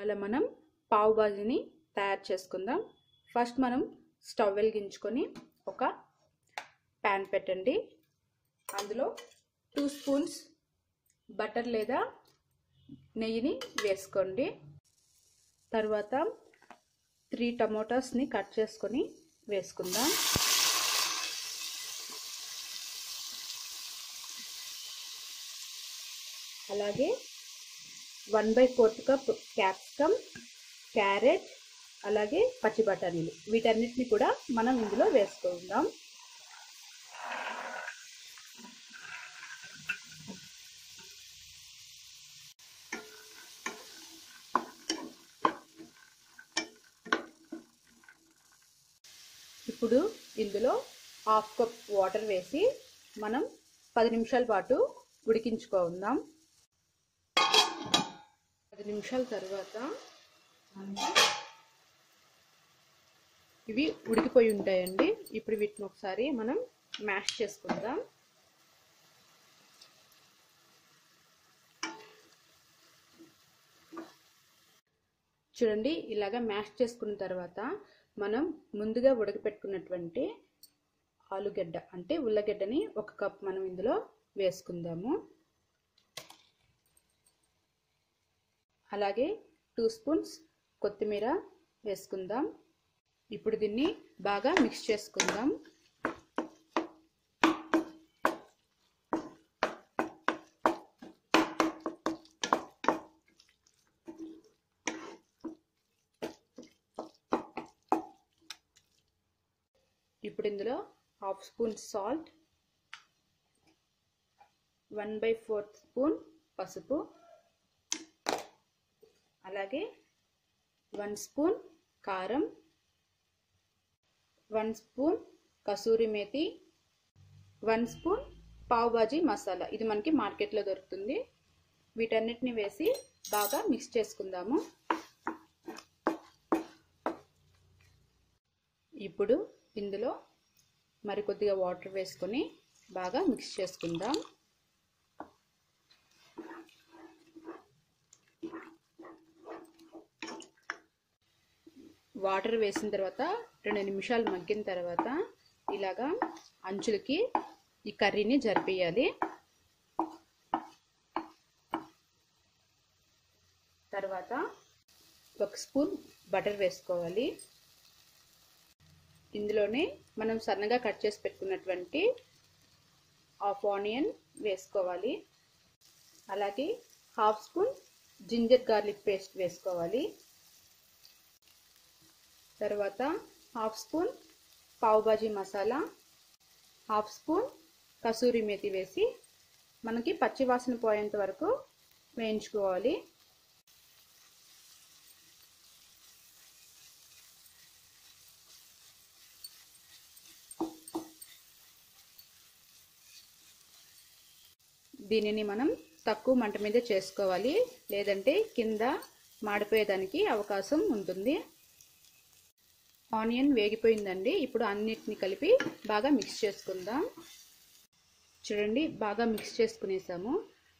ఇవాళ మనం పావు బాజీని తయారు చేసుకుందాం. ఫస్ట్ మనం స్టవ్ వెలిగించుకొని ఒక ప్యాన్ పెట్టండి. అందులో టూ స్పూన్స్ బటర్ లేదా నెయ్యిని వేసుకోండి. తర్వాత త్రీ టమోటాస్ని కట్ చేసుకొని వేసుకుందాం. అలాగే one by fourth cup capsicum carrot అలాగే పచ్చి బఠానీలు. వీటన్నిటిని కూడా మనం ఇందులో వేసుకుందాం. ఇప్పుడు ఇందులో హాఫ్ కప్ వాటర్ వేసి మనం పది నిమిషాల పాటు ఉడికించుకుందాం. పది నిమిషాల తర్వాత ఇవి ఉడికిపోయి ఉంటాయండి. ఇప్పుడు వీటిని ఒకసారి మనం మ్యాష్ చేసుకుందాం. చూడండి ఇలాగా మ్యాష్ చేసుకున్న తర్వాత మనం ముందుగా ఉడకపెట్టుకున్నటువంటి ఆలుగడ్డ అంటే ఉల్లగడ్డని ఒక కప్ మనం ఇందులో వేసుకుందాము. అలాగే టూ స్పూన్స్ కొత్తిమీర వేసుకుందాం. ఇప్పుడు దీన్ని బాగా మిక్స్ చేసుకుందాం. ఇప్పుడు ఇందులో half spoon salt one by fourth spoon పసుపు అలాగే వన్ స్పూన్ కారం one spoon kasuri methi one spoon pav bhaji masala. ఇది మనకి మార్కెట్లో దొరుకుతుంది. వీటన్నిటిని వేసి బాగా మిక్స్ చేసుకుందాము. ఇప్పుడు ఇందులో మరికొద్దిగా వాటర్ వేసుకొని బాగా మిక్స్ చేసుకుందాం. వాటర్ వేసిన తర్వాత రెండు నిమిషాలు మగ్గిన తర్వాత ఇలాగా అంచులకి ఈ కర్రీని జరిపేయాలి. తర్వాత ఒక స్పూన్ బటర్ వేసుకోవాలి. ఇందులోనే మనం సన్నగా కట్ చేసి పెట్టుకున్నటువంటి హాఫ్ ఆనియన్ వేసుకోవాలి. అలాగే half spoon ginger garlic paste వేసుకోవాలి. తర్వాత half spoon pav bhaji masala half spoon kasuri methi వేసి మనకి పచ్చివాసన పోయేంత వరకు వేయించుకోవాలి. దీనిని మనం తక్కువ మంట మీద చేసుకోవాలి. లేదంటే కింద మాడిపోయేదానికి అవకాశం ఉంటుంది. ఆనియన్ వేగిపోయిందండి. ఇప్పుడు అన్నిటిని కలిపి బాగా మిక్స్ చేసుకుందాం. చూడండి బాగా మిక్స్ చేసుకునేసాము.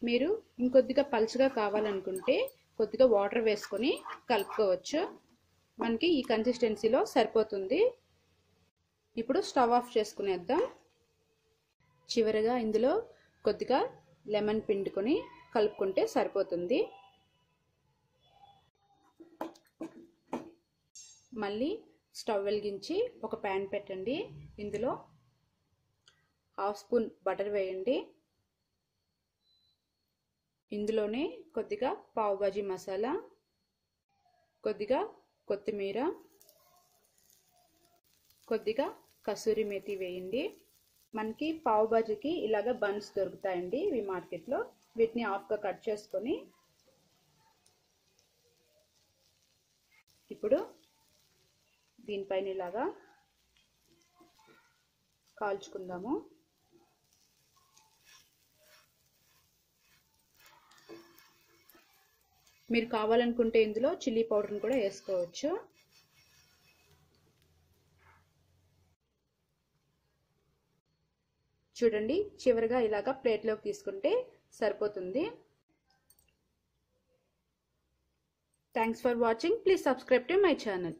మీరు ఇంకొద్దిగా పలుచగా కావాలనుకుంటే కొద్దిగా వాటర్ వేసుకొని కలుపుకోవచ్చు. మనకి ఈ కన్సిస్టెన్సీలో సరిపోతుంది. ఇప్పుడు స్టవ్ ఆఫ్ చేసుకునేద్దాం. చివరిగా ఇందులో కొద్దిగా లెమన్ పిండుకొని కలుపుకుంటే సరిపోతుంది. మళ్ళీ స్టవ్ వెలిగించి ఒక ప్యాన్ పెట్టండి. ఇందులో హాఫ్ స్పూన్ బటర్ వేయండి. ఇందులోనే కొద్దిగా పావు భాజీ మసాలా కొద్దిగా కొత్తిమీర కొద్దిగా కసూరి మేతి వేయండి. మనకి పావు బాజీకి ఇలాగ బన్స్ దొరుకుతాయండి ఇవి మార్కెట్లో. వీటిని హాఫ్గా కట్ చేసుకొని ఇప్పుడు దీనిపైన ఇలాగా కాల్చుకుందాము. మీరు కావాలనుకుంటే ఇందులో చిల్లీ పౌడర్ని కూడా వేసుకోవచ్చు. చూడండి చివరిగా ఇలాగా ప్లేట్లోకి తీసుకుంటే సరిపోతుంది. Thanks for watching please subscribe to my channel